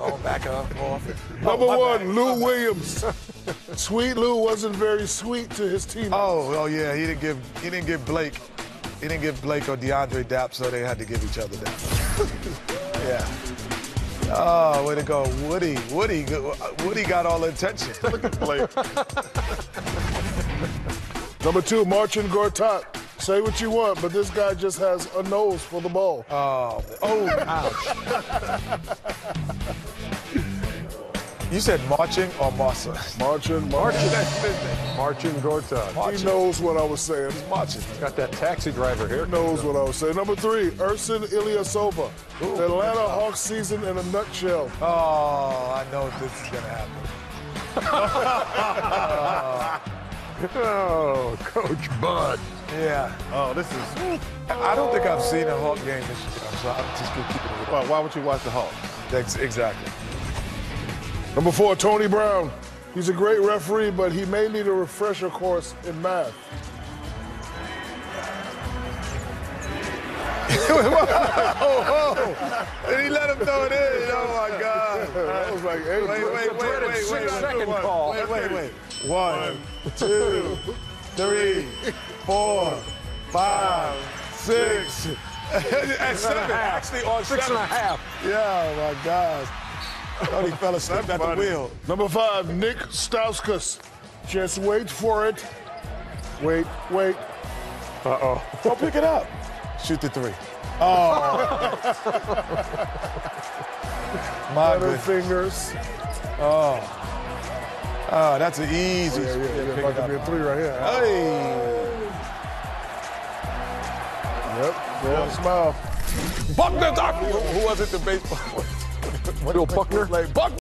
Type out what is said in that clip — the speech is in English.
Oh, back up, off. Number my one, bad. Lou Williams. Sweet Lou wasn't very sweet to his teammates. Oh, oh yeah, he didn't give he didn't give Blake he didn't give Blake or DeAndre Dap, so they had to give each other that. yeah. Oh, way to go, Woody. Woody, Woody got all the attention. Look at Blake. Number two, Marcin Gortat. Say what you want, but this guy just has a nose for the ball. Oh, oh, ouch. you said marching or Marsa? Marcin, Marcin. Marching Gortat. He knows what I was saying. Marching. Got that taxi driver here. He knows what I was saying. Number three, Ersan Ilyasova. The Atlanta Hawks season in a nutshell. Oh, I know this is gonna happen. Oh, Coach Bud. Yeah. Oh, this is. I don't think I've seen a Hawk game this year, so I'm just gonna keep it. Why, why would you watch the Hawks? Ex- Exactly. Number four, Tony Brown. He's a great referee, but he may need a refresher course in math. Did he let him throw it in? Oh my God. I was like, hey, Wait, wait, wait, wait, wait, wait, six-second wait, call. Wait, wait, wait. One, two, three, four, five, six, and seven. Actually, on Six and a half. Yeah, oh my God. Thought he fell asleep at the wheel. Number five, Nick Stauskas. Just wait for it. Wait, wait. Uh-oh. Don't pick it up. Shoot the three. Oh. My Other goodness. fingers. Oh, Oh, that's an easy. Yeah, yeah, yeah. pick About it to be a three right here. Hey. Yep. Go on, smile. Buckner, doc. Who, who was it? The baseball. Bill Buckner. Like Buck